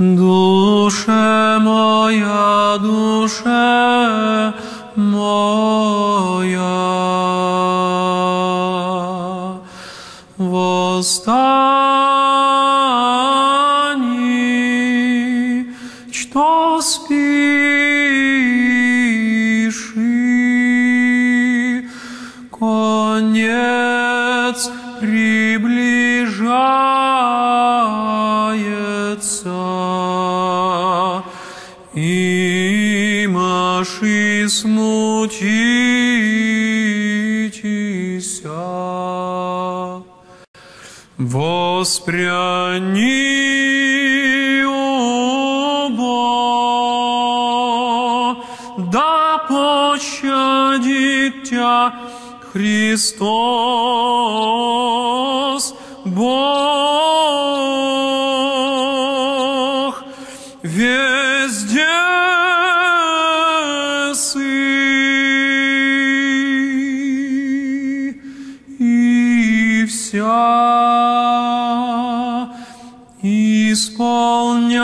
Душе моя, душе моя, восстани, что спиши, конец приближается, и маши смутитеся. Воспряни, оба, да пощадит тебя Христос, Бог, везде сы. И вся исполняй